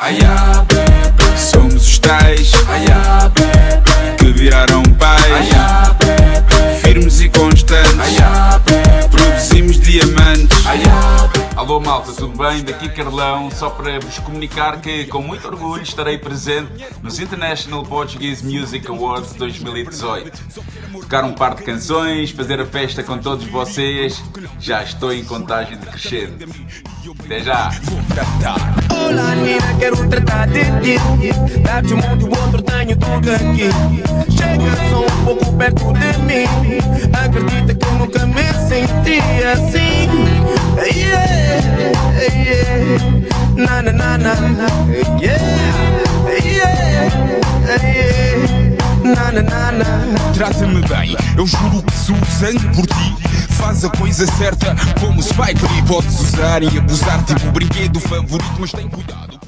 Bebê. Somos os tais bebê. que viraram pais. Bebê. Firmes e constantes. Bebê. Produzimos diamantes. Alô malta, tudo bem? Daqui Carlão, só para vos comunicar que com muito orgulho estarei presente nos International Portuguese Music Awards 2018. Tocar um par de canções, fazer a festa com todos vocês, já estou em contagem de crescendo. Até já! Olá, Nina, quero tratar de ti. Dar-te um mundo e outro tenho tudo aqui. Chega só um pouco perto de mim. Acredita que eu nunca me senti assim. Yeah, Na na na na. Trata-me bem, eu juro que sou sangue por ti. Faz a coisa certa como Spike Lee. Podes usar e abusar, tipo brinquedo favorito, mas tem cuidado.